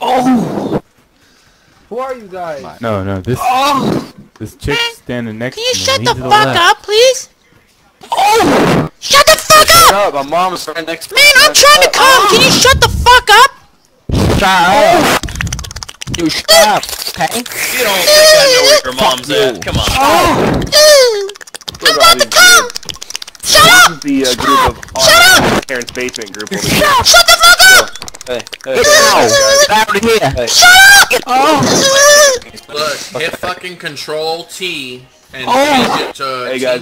Oh! Who are you guys? No, no, this Oh! this chick standing next to me. Can you shut lean the fuck left. up, please? Oh! Shut the fuck Shut up! up! My mom's right next to me. Man, I'm trying to come. Can you shut the fuck up? Shut up! You shut up, okay? You don't think I know where your mom's at. Come on. Oh! I'm about to come. Shut up! This is the uh, group of Shut awesome parents' basement group over here. Shut the fuck up! Hey, hey, Get out! Get out of here! Hey. Shut up! Oh! Look, hit fucking control T and Oh. change it to Hey guys,